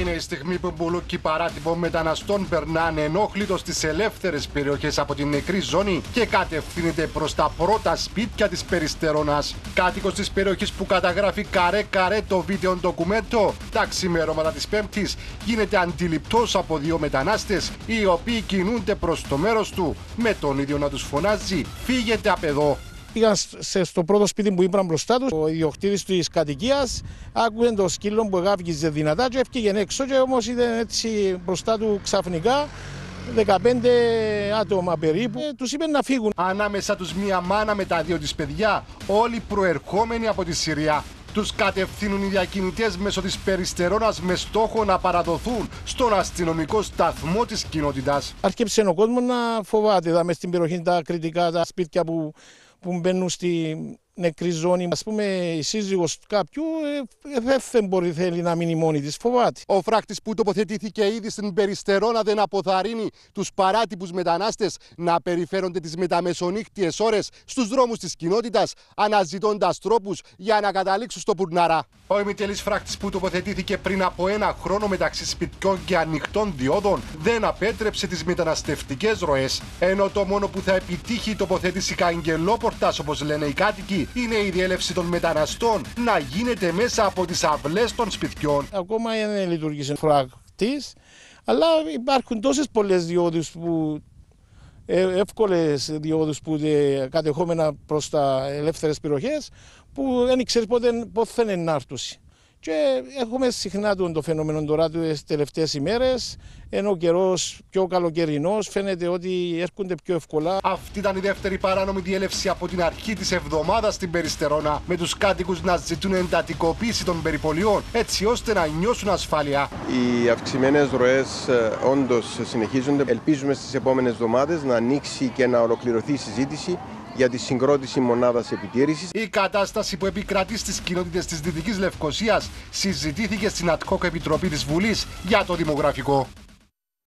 Είναι η στιγμή που μπουλούκι παράτυπων μεταναστών περνάνε ενόχλητος στις ελεύθερες περιοχές από την νεκρή ζώνη και κατευθύνεται προς τα πρώτα σπίτια της Περιστερώνας. Κάτοικος της περιοχής που καταγράφει καρέ-καρέ το βίντεο ντοκουμέντο, τα ξημερώματα της Πέμπτης γίνεται αντιληπτός από δύο μετανάστες οι οποίοι κινούνται προς το μέρος του με τον ίδιο να τους φωνάζει: Φύγετε απ' εδώ. Πήγαν στο πρώτο σπίτι που ήμουν μπροστά τους, ο ιδιοκτήτης της κατοικίας, άκουγε το σκύλο που γάβγιζε δυνατά και έφυγε έξω και όμως ήταν έτσι μπροστά του ξαφνικά 15 άτομα περίπου. Ε, τους είπε να φύγουν. Ανάμεσα τους μία μάνα με τα δύο της παιδιά, όλοι προερχόμενοι από τη Συρία. Τους κατευθύνουν οι διακινητές μέσω της περιστερώνας με στόχο να παραδοθούν στον αστυνομικό σταθμό της κοινότητας. Άρχισε ο κόσμος να φοβάται. Είδαμε στην περιοχή τα κριτικά, τα σπίτια που, που μπαίνουν στη νεκρή ζώνη. Α πούμε, η σύζυγος κάποιου ε, δεν μπορεί θέλει να μείνει μόνη της, φοβάται. Ο φράχτη που τοποθετήθηκε ήδη στην Περιστερώνα δεν αποθαρρύνει τους παράτυπους μετανάστες να περιφέρονται τις μεταμεσονύχτιες ώρες στους δρόμους της κοινότητας, αναζητώντας τρόπους για να καταλήξουν στο Πουρναρά. Ο ημιτελής φράχτη που τοποθετήθηκε πριν από ένα χρόνο μεταξύ σπιτιών και ανοιχτών διόδων δεν απέτρεψε τις μεταναστευτικές ροές. Ενώ το μόνο που θα επιτύχει η τοποθέτηση καγκελόπορτας, όπως λένε οι κάτοικοι, είναι η διέλευση των μεταναστών να γίνεται μέσα από τις αυλές των σπιτιών. Ακόμα δεν λειτουργήσε φράκτης, αλλά υπάρχουν τόσες πολλές διόδους που ε, εύκολες διόδους που είναι κατεχόμενα προς τα ελεύθερες περιοχές που δεν ξέρεις πότε, πότε θα είναι και έχουμε συχνά το φαινόμενο τώρα τις τελευταίες ημέρες, ενώ ο καιρός πιο καλοκαιρινός φαίνεται ότι έρχονται πιο εύκολα. Αυτή ήταν η δεύτερη παράνομη διέλευση από την αρχή της εβδομάδας στην Περιστερώνα, με τους κάτοικους να ζητούν εντατικοποίηση των περιπολιών, έτσι ώστε να νιώσουν ασφάλεια. Οι αυξημένες ροές ε, όντως συνεχίζονται. Ελπίζουμε στις επόμενες εβδομάδες να ανοίξει και να ολοκληρωθεί η συζήτηση για τη συγκρότηση μονάδας επιτήρησης. Η κατάσταση που επικρατεί στις κοινότητες της Δυτικής Λευκοσίας συζητήθηκε στην Ατκόκ Επιτροπή της Βουλής για το δημογραφικό.